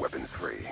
Weapons free.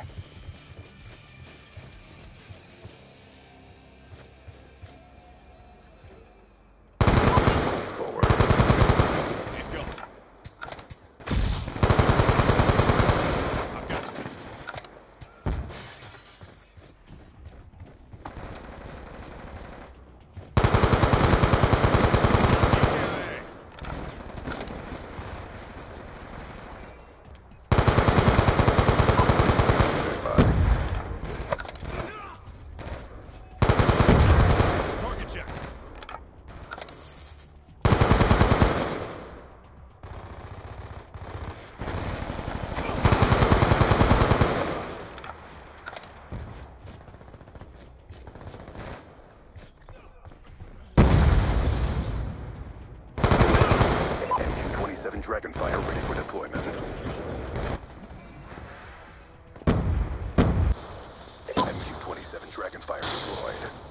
MQ-27 Dragonfire ready for deployment. MQ-27 Dragonfire deployed.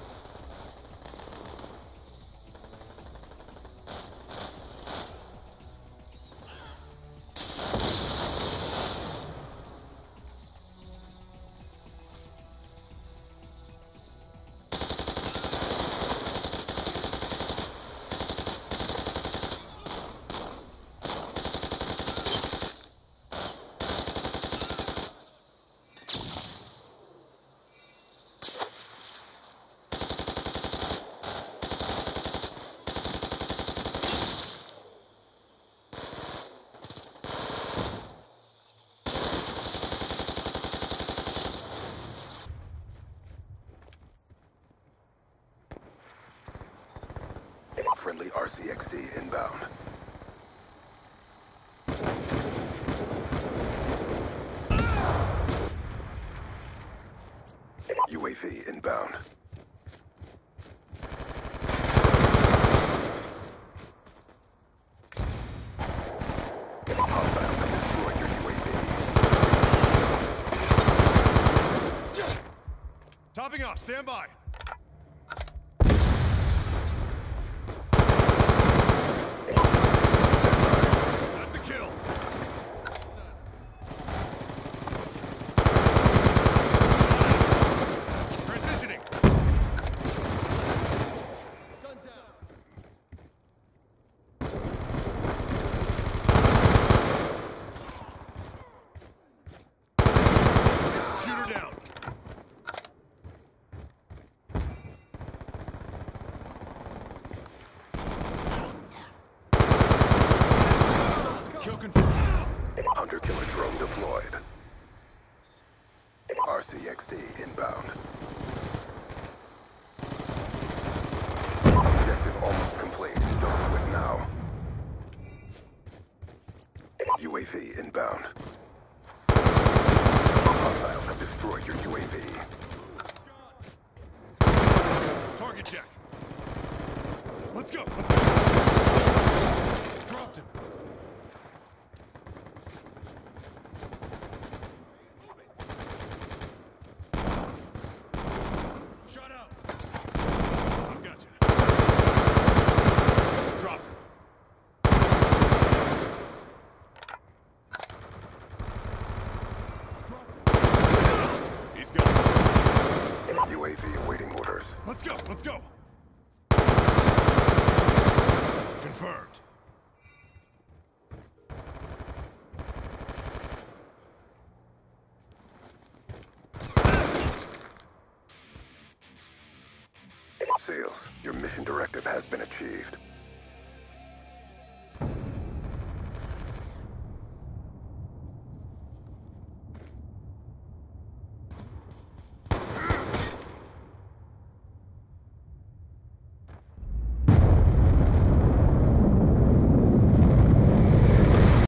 Friendly RCXD inbound. UAV inbound. Topping off. Stand by. Confirmed. Hunter killer drone deployed. RCXD inbound. Objective almost complete. Don't quit now. UAV inbound. Hostiles have destroyed your UAV. Target check. Let's go. Let's go. Dropped him. He's gone. UAV awaiting orders. Let's go. Let's go. Confirmed. Sales, your mission directive has been achieved.